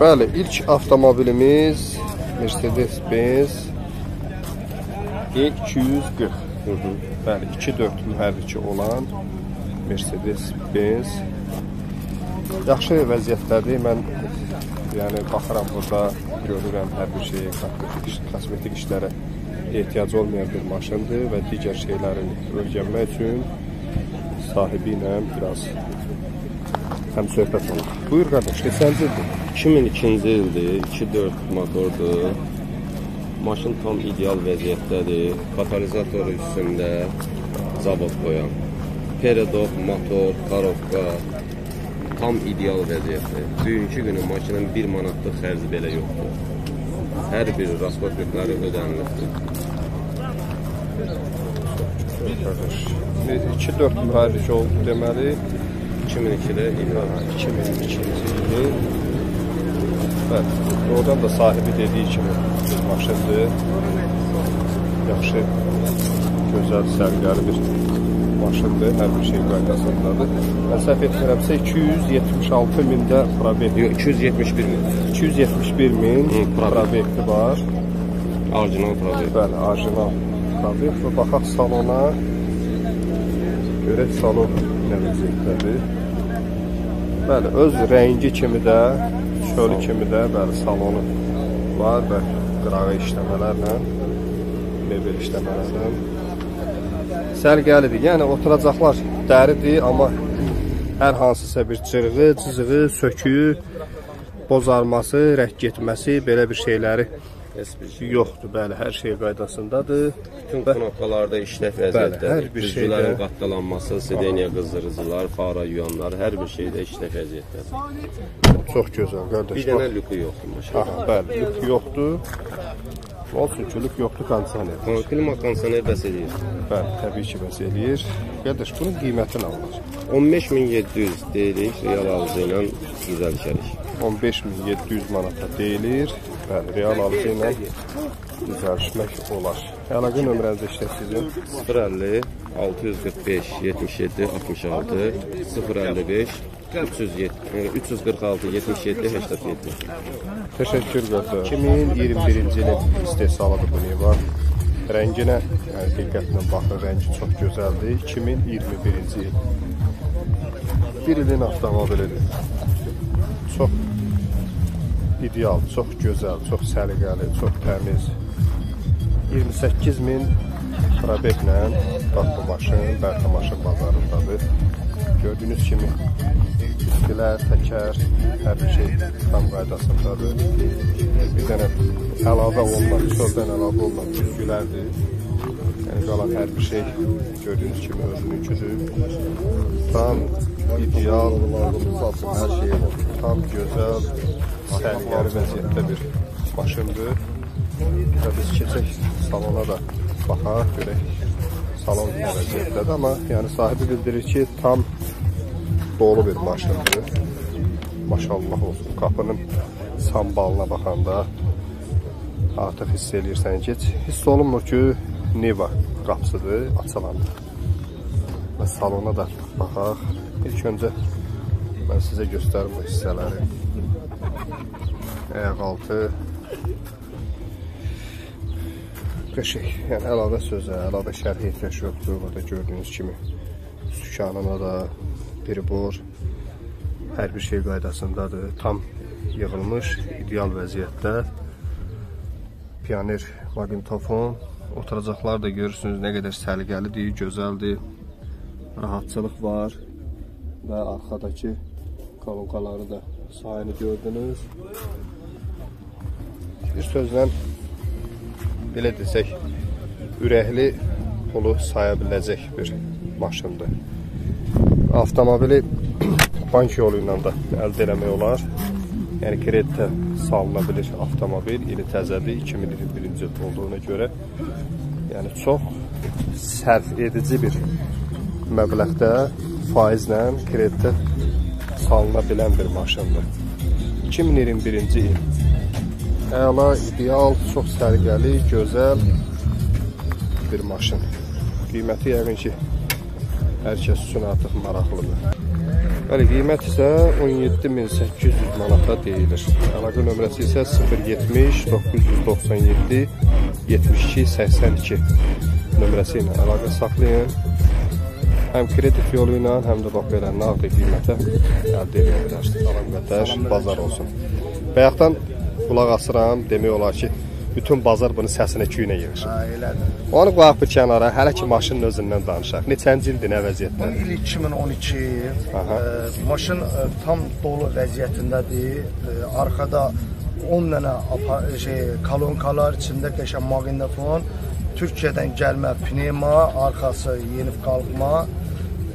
Bəli, ilk avtomobilimiz Mercedes-Benz E240. Hı -hı. Bəli, 2.4 mühərriki olan Mercedes-Benz. Yaxşı vəziyyətdədir. Mən yəni baxıram burada, görürəm hər bir şeyə, kosmetik, işlərə ehtiyac olmayan bir maşındır və digər şeylərin öyrənmək üçün sahibi ilə biraz həm söhbət olur. Buyur qardaş, neçənci ildir? 2002-ci ildir, 2.4 motordur. Maşın tam ideal vəziyyətdədir. Katalizator üstündə zavod qoyan. Peredok, motor, karovka tam ideal vəziyyətdə. Bugünkü günü maşının 1 manatlıq xərci belə yoxdur. Hər bir rasxodnikləri ödənilibdir. Qardaş, 2-4 mühərrik oldu deməli. 2002-də İmran 2002-ci ilin Bəli, oradan da sahibi dediyi kimi maşındır. Yaxşı, gözəl, sərgəli bir maşındır. Hər bir şey qaydasındadır. Mən səhv etmirəmsə 276 mində probek. Yox, 271 min. 271 min probek. probekti var. Orijinal probek. Bəli, orijinal probek və baxaq salona. Görək salon nə vəziyyətdədir. Bəli, öz rəngi kimi də, çölü kimi də bəli salonu var və qırağı işləmələrlə, mebel işləmələrlə sərgəlidir. Yəni oturacaqlar dəridir, amma hər hansısa bir cırğı, cızığı, söküyü, bozarması, rəng getməsi, belə bir şeyləri Heç bir şey. yoxdur. Bəli, hər şey qaydasındadır. Bütün knopkalarda işlək hər vəziyyətdədir. bir Düzgülərin şeydə- qatdalanması, sideniya qızdırıcılar, fara yuyanlar, hər bir şeydə işlək vəziyyətdədir. Çox gözəl qardaş. Bir dənə lüku yoxdur maşının. Aha, bəli, lük yoxdur. Olsun ki, lük yoxdur kondisioner. Klima kondisioner bəs edir. Bəli, təbii ki, bəs eləyir. Qardaş, bunun qiyməti nə olur? 15700 deyirik, real alıcı ilə düzəlişərik. 15700 manata deyilir. Bəli, real alıcı ilə düzəlişmək olar. Əlaqə nömrəniz işlə sizin. 050 645 77 66 055 307 346 77 87 Təşəkkür qardaş. 2021-ci ilin istehsalıdır bu Niva. Rənginə yəni diqqətlə baxın, rəngi çox gözəldir. 2021-ci il. Bir ilin avtomobilidir. Çox ideal, çox gözəl, çox səliqəli, çox təmiz. 28 min probeklə bax bu maşın Bərta maşın bazarındadır. Gördüyünüz kimi üstülər, təkər, hər bir şey tam qaydasındadır. Bir dənə əlavə olunan, çöldən əlavə olunan güzgülərdir. Yəni qalan hər bir şey gördüyünüz kimi özününkidir. Tam ideal, hər şey tam gözəl, səliqəli vəziyyətdə bir maşındır. Və biz keçək salona da baxaq, görək salon nə vəziyyətdədir, amma yəni sahibi bildirir ki, tam dolu bir maşındır. Maşallah olsun. Qapının sambalına baxanda artıq hiss eləyirsən ki, hiss olunmur ki, Niva qapısıdır, açılanda. Və salona da baxaq. İlk öncə mən sizə göstərim bu hissələri. Ayaq altı, qəşəng. Yəni əlavə sözə, əlavə şərh ehtiyac yoxdur. Burada gördüyünüz kimi sükanına da pribor hər bir şey qaydasındadır. Tam yığılmış, ideal vəziyyətdə. Pioner maqnitofon. Oturacaqlar da görürsünüz nə qədər səliqəlidir, gözəldir. Rahatçılıq var və arxadakı kolonkaları da sayını gördünüz. Bir sözlə belə desək, ürəkli pulu saya biləcək bir maşındır. Avtomobili bank yolu ilə də əldə eləmək olar. Yəni kreditə salına bilir avtomobil, ili təzədir, 2021-ci il olduğuna görə. Yəni çox sərf edici bir məbləğdə faizlə kreditə salına bilən bir maşındır. 2021-ci il əla, ideal, çox sərgəli, gözəl bir maşın. Qiyməti yəqin ki, hər kəs üçün artıq maraqlıdır. Bəli, qiymət isə 17800 manata deyilir. Əlaqə nömrəsi isə 070 997 72 82 nömrəsi ilə əlaqə saxlayın. Həm kredit yolu ilə, həm də bax belə nağd qiymətə əldə edə bilərsiniz. Salam qardaş, bazar olsun. Bayaqdan qulaq asıram, demək olar ki, bütün bazar bunun səsinə küyünə yığışır. Ha, elədir. Onu qoyaq bir kənara, hələ ki maşının özündən danışaq. Neçənci ildir, nə vəziyyətdədir? Il 2012 Aha. e, maşın e, tam dolu vəziyyətindədir. E, arkada 10 dənə şey kolonkalar içində qəşəng maqnitofon, Türkiyədən gəlmə pnevma, arxası yenib qalxma.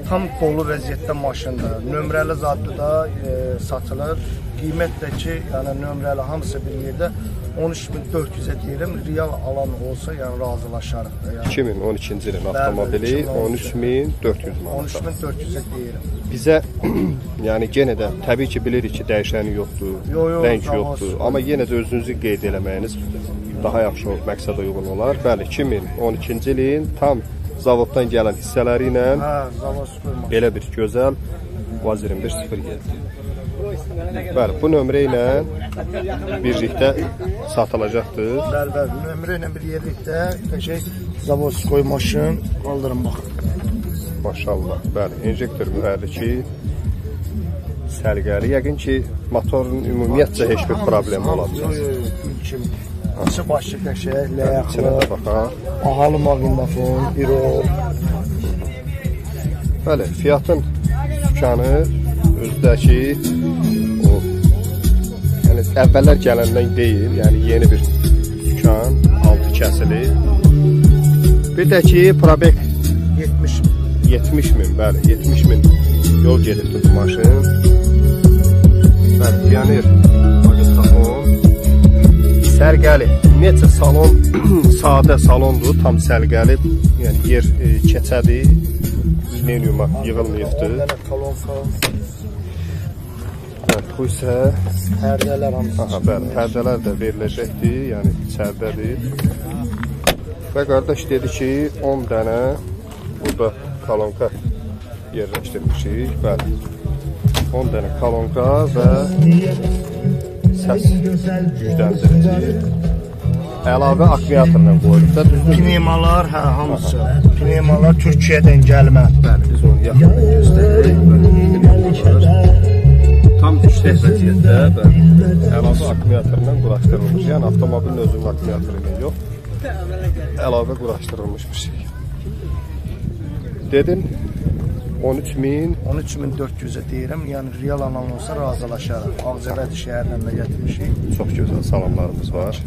Tam dolu vəziyyətdə maşındır. Nömrəli zadlı da e, satılır. Qiymət də ki, yəni nömrəli hamısı bir yerdə 13400-ə deyirəm. Real alan olsa, yəni razılaşarıq da. Yəni 2012-ci ilin avtomobili 13400 manat. 13400-ə deyirəm. Bizə yəni yenə də təbii ki bilirik ki dəyişəni yoxdur, Yo, yo, rəng yoxdur, olsun. amma yenə də özünüzü qeyd eləməyiniz daha yaxşı olur, məqsədə uyğun olar. Bəli, 2012-ci ilin tam zavoddan gələn hissələri ilə Hə, belə bir gözəl Vaz 2107. Bəli, bu nömrə ilə birlikdə satılacaqdır. Bəli, bəli. Nömrə ilə bir yerlikdə qəşəng zavod koy maşın qaldırın bax. Maşallah. Bəli, injektor mühərriki səliqəli. Yəqin ki, motorun ümumiyyətcə heç bir problemi ola bilməz. yo, yo. İçi içi başı qəşəng, İçinə ləyaqlı, də baxaq. ahalı maqnitofon, biro. Bəli, Fiatın dükanı özdəki o yəni əvvəllər gələndən deyil, yəni yeni bir dükan, altı kəsili. Bir də ki, probek 70 70 min, bəli, 70 min yol gedibdi bu maşın. Bəli, pioner. Sərgəli. Ümumiyyətcə salon sadə salondur, tam sərgəli. Yəni yer e, keçədi. Liniuma yığılmayıbdı. kolonka, Hə, bu isə pərdələr hamısı. aha, bəli, pərdələr də veriləcəkdir, yəni içəridədir. Və qardaş dedi ki, 10 dənə burada kolonka yerləşdirmişik. Bəli. 10 dənə kolonka və səs gücləndirici. Əlavə akkumulyatorla qoyulub da düzdür. Pnevmalar, hə, hamısı. Pnevmalar Türkiyədən gəlmə. Bəli, biz onu yaxından göstəririk. Tam işlək vəziyyətdə və əlavə akkumulyatorla quraşdırılmış. Yəni avtomobilin özünün akkumulyatoru ilə yox, əlavə quraşdırılmış bir şey. Dedin 13000 13400-ə deyirəm. Yəni real alan olsa razılaşarıq. Ağcabədi şəhərindən də gətirmişik. çox gözəl salamlarımız var.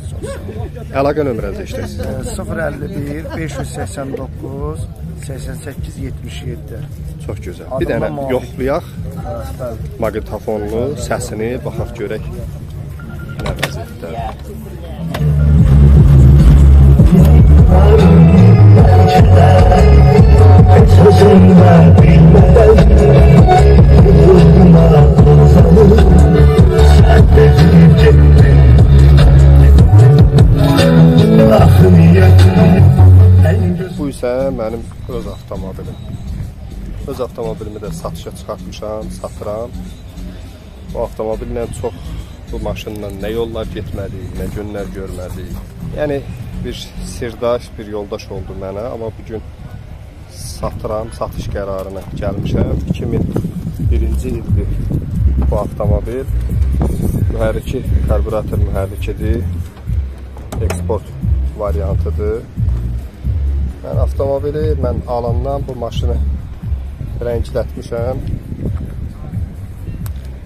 Əlaqə nömrənizi eşitək sizə. E, 051 589 88 77. Çox gözəl. Bir dənə yoxlayaq maqnitofonlu səsini baxaq görək nə vəziyyətdə. Bu isə mənim öz avtomobilim. Öz avtomobilimi də satışa çıxartmışam, satıram. Bu avtomobillə çox bu maşınla nə yollar getmədik, nə günlər görmədik. Yəni bir sirdaş, bir yoldaş oldu mənə, amma bu gün satıram, satış qərarına gəlmişəm. 2001-ci ildir bu avtomobil. Mühərriki karburator mühərrikidir. Eksport variantıdır. Mən avtomobili mən alandan bu maşını rənglətmişəm.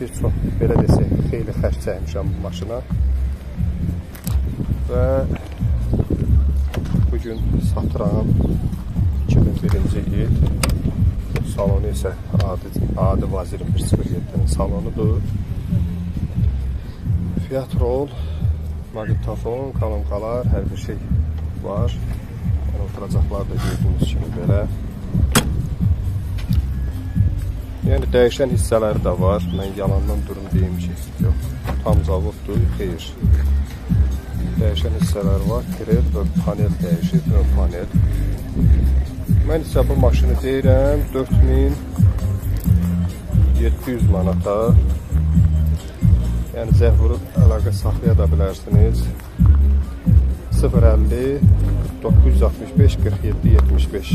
Bir çox belə desək, xeyli xərc çəkmişəm bu maşına. Və bu gün satıram 2001-ci il. Salonu isə adi, adi Vazir 107-nin salonudur. Fiat Roll, maqnitofon, kolonkalar, hər bir şey var. Oturacaqlar da gördüyünüz kimi belə. Yəni dəyişən hissələri də var. Mən yalandan durum deyim ki, yox. Tam zavoddur, xeyr. Dəyişən hissələr var. Krel və panel dəyişir, ön panel. Mən isə bu maşını deyirəm 4000 700 manata. Yəni zəng vurub əlaqə saxlaya da bilərsiniz. 050 965 47 75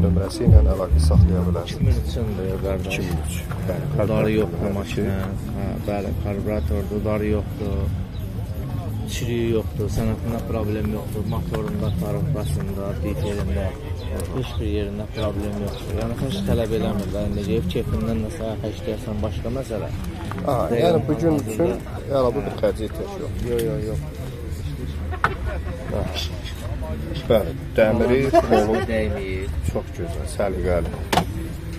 nömrəsi ilə əlaqə saxlaya bilərsiniz. 2000 üçündür qardaş. 2003. Bəli, Udarı yoxdur maşına. Hə, bəli, karburatordur, udarı yoxdur. Çürüyü yoxdur, sənətində problem yoxdur, motorunda, tarifasında, detailində heç bir yerində problem yoxdur. Yəni heç tələb eləmirlər. İndi gəlib kefindən nəsə xərcləyəsən başqa məsələ. Aha, yəni bu gün üçün əlavə bir xərci ehtiyac yox. Yox, yox, yox. Bəli, dəmiri, kolu Dəyməyib. çox gözəl, səliqəli.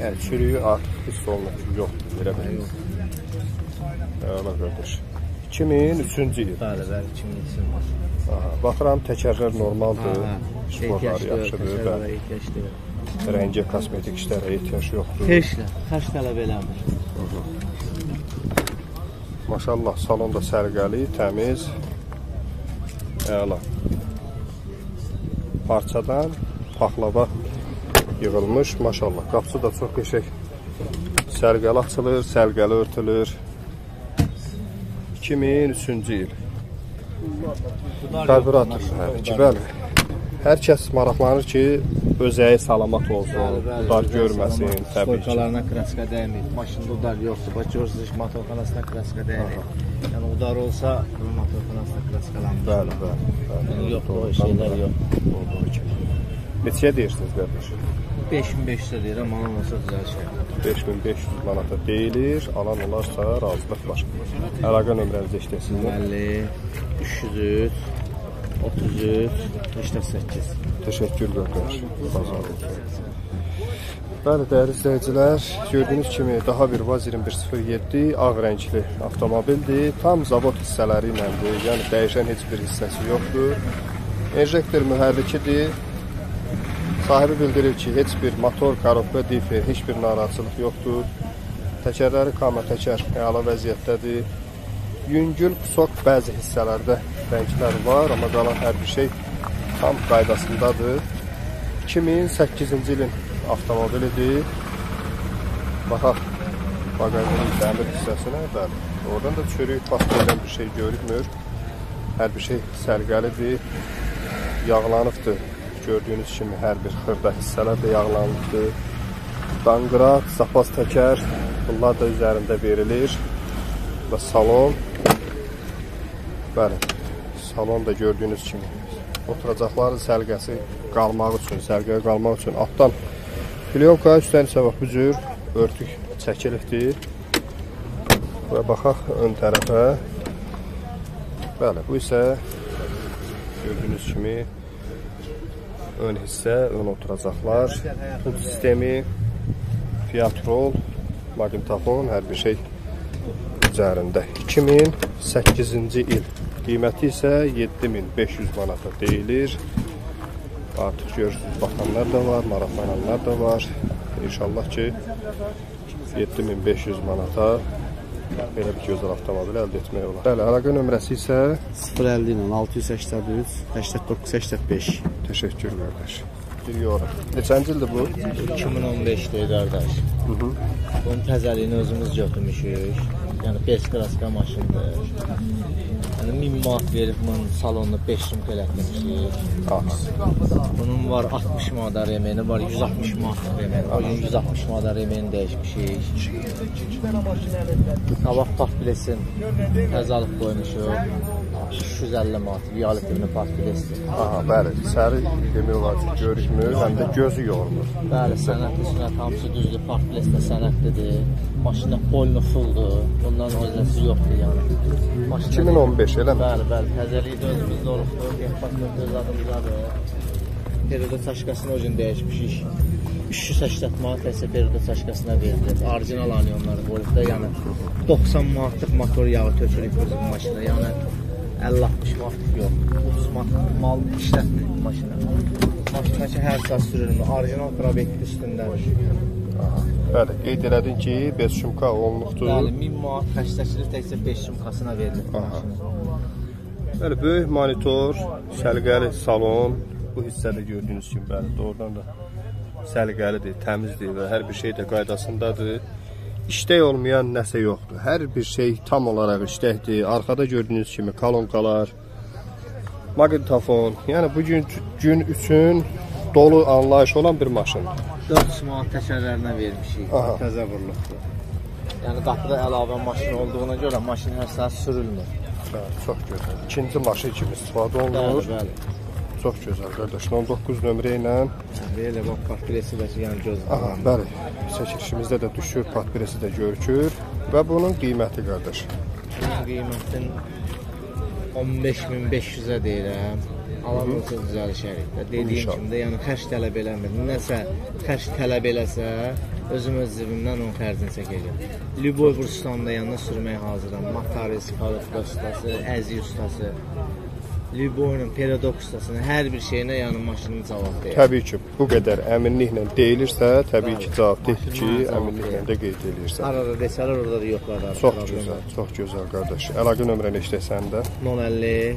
Yəni çürüyü artıq hiss olunur ki, yoxdur, belə bir. Əla qardaş. 2003-cü il. Bəli, bəli, 2000 var. Aha, baxıram təkərlər normaldır. Sportları yaxşıdır, bəli. ehtiyacdır. Rəngə, kosmetik işlərə ehtiyac yoxdur. Heç nə, xərc tələb eləmir. Maşallah, salon da səliqəli, təmiz. Əla. Parçadan paxlava yığılmış, maşallah. Qapısı da çox qəşəng. Səliqəli açılır, səliqəli örtülür. 2003-cü il. Karburator, hələ ki, bəli. Hər kəs maraqlanır ki, özəyi salamat olsun, udar görməsin, təbii ki. Sporkalarına kraska dəymir. Maşında udar yoxdur. Bax görürsünüz motorxanasına kraska dəymir. Yəni udar olsa motorxanasına kraskalanır. Bəli, bəli. bəli. Yoxdur o şeylər yox. Olduğu kimi. Neçəyə deyirsiniz qardaş? 5500 deyirəm, alan olsa düzəlşər. 5500 manata deyilir, alan olarsa razılıq var. Əlaqə nömrənizi eşidəsiniz. 50 303 33 88. Təşəkkür qardaş. Bazar olsun. Bəli, dəyərli izləyicilər, gördüyünüz kimi daha bir Vaz 2107 ağ rəngli avtomobildir. Tam zavod hissələri iləndir. Yəni dəyişən heç bir hissəsi yoxdur. Enjektor mühərrikidir. Sahibi bildirir ki, heç bir motor, karobka, difi, heç bir narahatçılıq yoxdur. Təkərləri kamera təkər əla vəziyyətdədir. Yüngül, pusok bəzi hissələrdə rənglər var, amma qalan hər bir şey tam qaydasındadır. 2008-ci ilin avtomobilidir. Baxaq baqajın dəmir hissəsinə, bəli. Oradan da çürük, patlaqdan bir şey görünmür. Hər bir şey sərgəlidir. Yağlanıbdır. Gördüyünüz kimi hər bir xırda hissələr də yağlanıbdır. Danqırat, zapas təkər, bunlar da üzərində verilir. Və salon. Bəli, salon da gördüyünüz kimi oturacaqların sərgəsi qalmaq üçün, sərgəyə qalmaq üçün altdan plyonka, üstdən isə bax bu cür örtük çəkilibdir. Və baxaq ön tərəfə. Bəli, bu isə gördüyünüz kimi ön hissə, ön oturacaqlar, pul sistemi, Fiat Roll, maqnitofon, hər bir şey üzərində. 2008-ci il qiyməti isə 7500 manata deyilir. Artıq görürsünüz, baxanlar da var, maraqlananlar da var. İnşallah ki 7500 manata belə bir gözəl avtomobil əldə etmək olar. Bəli, əlaqə nömrəsi isə 050 ilə 683 89 85. təşəkkür qardaş. Bir yorum. Neçənci ildir bu? 2015-dir qardaş. Hı -hı. Bunun təzəliyini özümüz götürmüşük. Yəni 5 kraska maşındır. Yəni 1000 manat verib bunun salonunu 5 sumk elətdirmişik. Aha. Bunun var 60 manat remeni, var 160 manat remeni. Gün 160 manat remeni dəyişmişik. Qabaq partbilesin təzalıq qoymuşuq. 350 manat vialet tipli partbilesdir. Aha, bəli. Səri demək olar ki, görünmür, həm də gözü yormur. Bəli, sənətli sünət hamısı düzdür. Partbiles də sənətlidir. Maşında polnu fulldur. Bundan özləsi yoxdur yəni. Maşında 2015 eləmi? Bəli, bəli. Təzəliyi də özümüzdə olubdur. Getmək öz adımızdadır. Perioda çaşkasını o gün dəyişmişik. 380 manat isə perioda çaşkasına verilir. Orijinal anyonları qoyub da, yəni 90 manatlıq motor yağı tökülüb bizim maşına. Yəni 50-60 manatlıq yox. 30 manatlıq mal işlətmir maşına. Maşındakı hər saat sürülmür. Orijinal probekt üstündədir. Bəli, qeyd elədin ki, 5 şumka olunubdur. Bəli, 1000 manat xərcləşdirir təkcə 5 sumkasına verilir maşına. Bəli, böyük monitor, səliqəli salon, bu hissədə gördüyünüz kimi bəli, doğrudan da səliqəlidir, təmizdir və hər bir şey də qaydasındadır. İşlək olmayan nəsə yoxdur. Hər bir şey tam olaraq işləkdir. Arxada gördüyünüz kimi kolonkalar, maqnitofon. Yəni bu gün gün üçün dolu anlayış olan bir maşındır. 400 manat təkərlərinə vermişik. Aha. Təzə vuruluqdur. Yəni qapıda əlavə maşın olduğuna görə maşın hər saat sürülmür. Bəli, çox gözəl. İkinci maşın kimi istifadə Bəli, olunur. bəli. Çox gözəl qardaş. 19 nömrə ilə Belə bax portresi də yəni göz Aha, bəli. Çəkilişimizdə də düşür, patbresi də görükür və bunun qiyməti qardaş. Bunun qiymətin 15500-ə deyirəm. Alan olsa düzəliş şərikdə. Dediyim kimi də yəni xərc tələb eləmir. Nəsə xərc tələb eləsə, özüm öz cibimdən onun xərcini çəkəcəm. Lüboy Bursanda yanına sürməyə hazıram. Mataris, Karotka ustası, Əzi ustası. Perodok ustasının hər bir şeyinə yəni maşının cavab verir. Təbii ki, bu qədər əminliklə deyilirsə, təbii ki, cavabdehdir ki, Maşından cavab əminliklə də qeyd edirsən. Arada desələr orada da yoxlar. Çox gözəl, çox gözəl qardaş. Əlaqə nömrəni işlə səndə. 050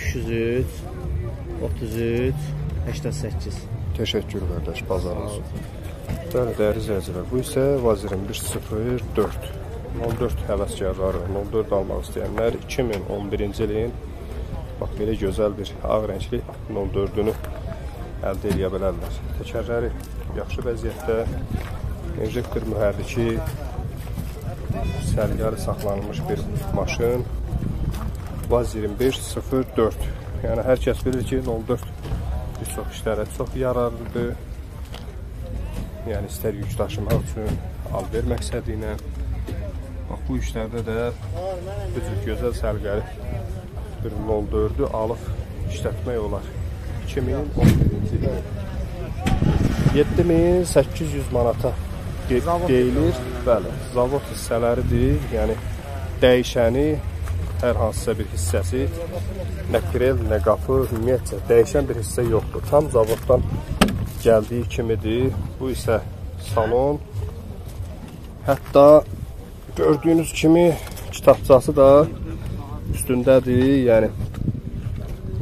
303 33 88 Təşəkkür qardaş, bazar olsun. Bəli, dəyərli izləyicilər, bu isə Vazirin 104 04 həvəskarları, 04 almaq istəyənlər 2011-ci ilin bax belə gözəl bir ağ rəngli 04-ünü əldə edə bilərlər. Təkərləri yaxşı vəziyyətdə, injektor mühərriki, sərgəli saxlanılmış bir maşın. Vaz 2104. Yəni hər kəs bilir ki, 04 bir çox işlərə çox yararlıdır. Yəni istər yük daşımaq üçün, alver məqsədi ilə. Bax bu işlərdə də bu cür gözəl sərgəli bir 04-ü alıb işlətmək olar. 2011-ci il. 7800 manata de deyilir. Bəli, zavod hissələridir. Yəni dəyişəni hər hansısa bir hissəsi nə krel, nə qapı, ümumiyyətcə dəyişən bir hissə yoxdur. Tam zavoddan gəldiyi kimidir. Bu isə salon. Hətta gördüyünüz kimi kitabçası da üstündədir. Yəni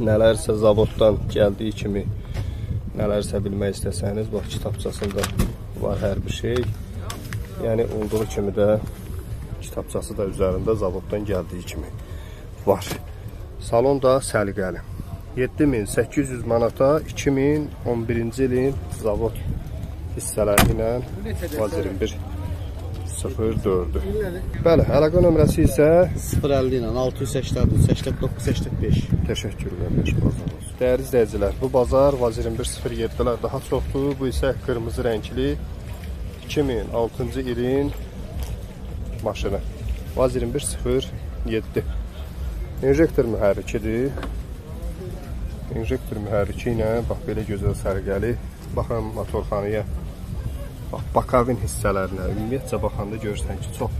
nələrsə zavoddan gəldiyi kimi nələrsə bilmək istəsəniz, bax kitabçasında var hər bir şey. Yəni olduğu kimi də kitabçası da üzərində zavoddan gəldiyi kimi var. Salon da səliqəli. 7800 manata 2011-ci ilin zavod hissələri ilə Vaz 21 04-dür. Bəli, əlaqə nömrəsi isə 050 ilə 683 89 85 Təşəkkür qardaş, bazar olsun. Dəyərli izləyicilər, bu bazar Vaz 2107-lər daha çoxdur. Bu isə qırmızı rəngli 2006-cı ilin maşını. Vaz 2107. İnjektor mühərrikidir. İnjektor mühərriki ilə bax belə gözəl sərgəli. Baxın motorxanaya. Bax bakavin hissələrinə ümumiyyətcə baxanda görürsən ki, çox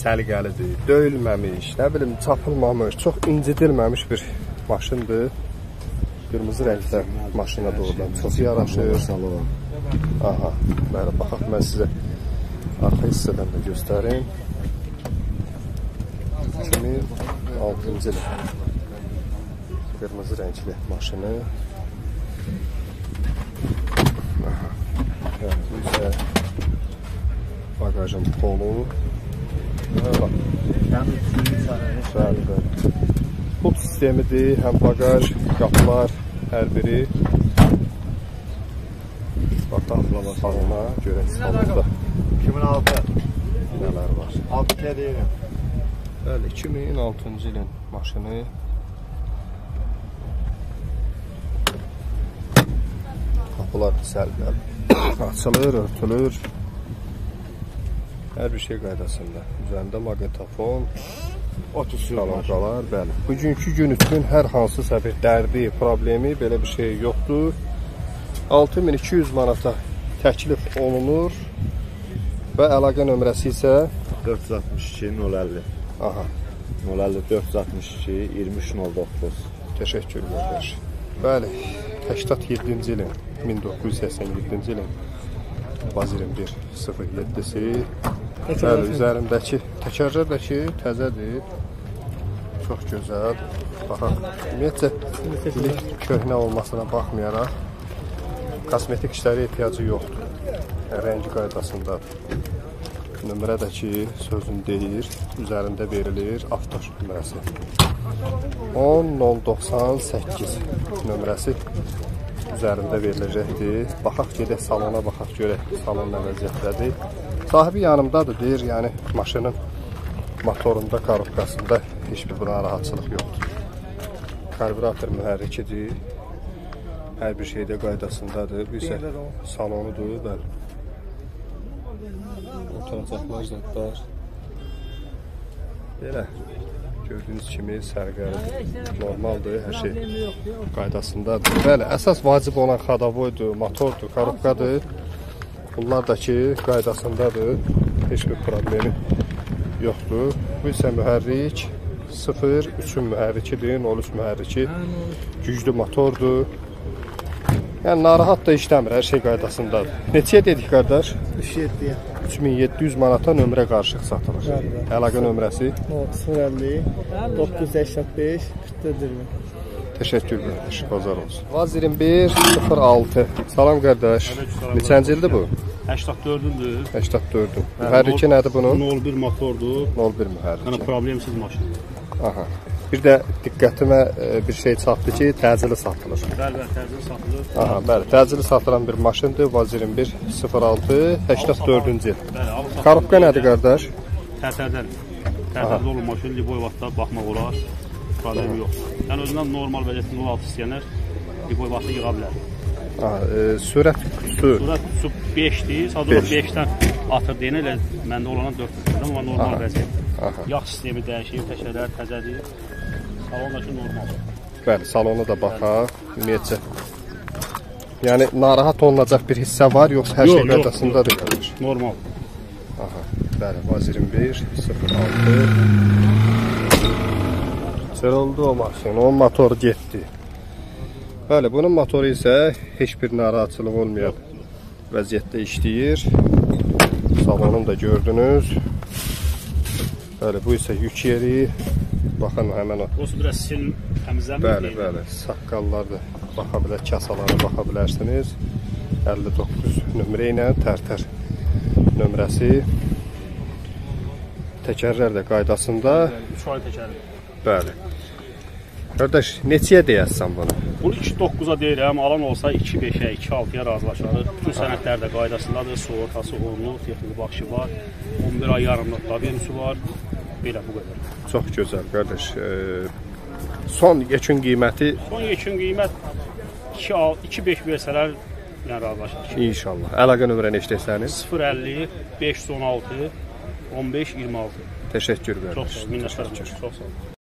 səliqəlidir, döyülməmiş, nə bilim, çapılmamış, çox incidilməmiş bir maşındır. Qırmızı rəngdə maşına doğrudan çox yaraşır. Aha, bəli, baxaq mən sizə arxa hissədən də göstərim. 2006-cı il. Qırmızı rəngli maşını. Aha. Yəni, bu isə bagajın polu. Bax, Bəli, bəli. Pop sistemidir, həm bagaj, qapılar, hər biri. Bax, daxilama salona görək salonda 2006 nələr var. 6 deyirəm. Bəli, 2006-cı ilin maşını. Qapılar sərbəl. Açılır, örtülür. Hər bir şey qaydasında. Üzərində maqnitofon, 30 kalonkalar, bəli. Bugünkü gün üçün hər hansısa bir dərdi, problemi, belə bir şey yoxdur. 6200 manata təklif olunur və əlaqə nömrəsi isə 462 050 aha 050 462 2309 Təşəkkür qardaş. Bəli, 87-ci ilin 1987-ci ilin Baz 21 07-si Bəli, üzərindəki təkərlər də ki, təzədir. Çox gözəl. Baxaq, ümumiyyətcə köhnə olmasına baxmayaraq kosmetik işlərə ehtiyacı yoxdur. Rəngi qaydasındadır. Nömrə də ki, sözün deyir, üzərində verilir avtoş nömrəsi. 10098 nömrəsi üzərində veriləcəkdir. Baxaq gedək salona baxaq görək salon nə vəziyyətdədir. Sahibi yanımdadır, deyir, yəni maşının motorunda, korobkasında heç bir narahatçılıq yoxdur. Karburator mühərrikidir. Hər bir şeydə qaydasındadır. Bu isə salonudur, bəli. Oturacaqlar zadlar. Belə gördüyünüz kimi sərgəridir. Normaldır, hər şey qaydasındadır. Bəli, əsas vacib olan xadavoydur, motordur, korobkadır. Bunlar da ki, qaydasındadır. Heç bir problemi yoxdur. Bu isə mühərrik 0 3-ün mühərrikidir, 03 mühərriki. Güclü motordur. Yəni narahat da işləmir, hər şey qaydasındadır. Neçəyə dedik qardaş? 37 3700 manata nömrə qarışıq satılır. Bəli, bəli. Əlaqə nömrəsi 050 985 44 20. Təşəkkür qardaş, bazar olsun. Vaz 21 06. Salam qardaş. Neçənci ildir bu? 84-dür. 84-dür. Mühərriki nədir bunun? 01 motordur. 01 Yəni mühərriki. problemsiz maşındır. Aha. Bir də diqqətimə e, bir şey çatdı ki, təcili satılır. Bəli, bəli, təzə satılır. Aha, bəli, təcili satılan bir maşındır. Vaz 21 06 84-cü il. Bəli. Korobka nədir qardaş? Tətərdən. Tətərdə olan maşın Liboy vaxtda baxmaq olar. Problemi yox. Yəni özündən normal vəziyyətdə 06 istəyənlər Liboy vaxtda yığa bilər. Aha, e, sürət kutusu Sürət su 5-dir. Sadəcə Beş. 5-dən atır deyən elə məndə olanı 4-dür. Amma normal vəziyyət. Aha. Yağ sistemi dəyişir, təkərlər təzədir. Salondakı normal. Bəli, salona da baxaq. Ümumiyyətcə. Yəni narahat olunacaq bir hissə var, yoxsa hər Yox, şey yox, qaydasındadır qardaş? Normal. Aha. Bəli, Vaz 21 06 Çırıldı o maşın, o motor getdi. Bəli, bunun motoru isə heç bir narahatçılıq olmayan vəziyyətdə işləyir. Salonunu da gördünüz. Bəli, bu isə yük yeri. Baxın həmin o Olsun biraz sil təmizlənmir. Bəli, bəli. Saqqallar da baxa bilər, kasalara baxa bilərsiniz. 59 nömrə ilə tərtər nömrəsi. Təkərlər də qaydasında. 3 ay təkərli. Bəli. Qardaş, neçəyə deyəsən bunu? Bunu 2.9-a deyirəm, alan olsa 2.5-ə, 2.6-ya razılaşarıq. Bütün sənədlər də qaydasındadır, sığortası olunur, texniki baxışı var, 11 ay yarımlıq davamisi var. Belə bu qədər. Çox gözəl, qardaş. E, son yekun qiyməti Son yekun qiymət 2.5 versələr yəni razılaşarıq. inşallah. Əlaqə nömrəni eşitsəniz. 050 516 15 26. Təşəkkür Çox qardaş. sağ ol, minnətdaram. Çox sağ ol.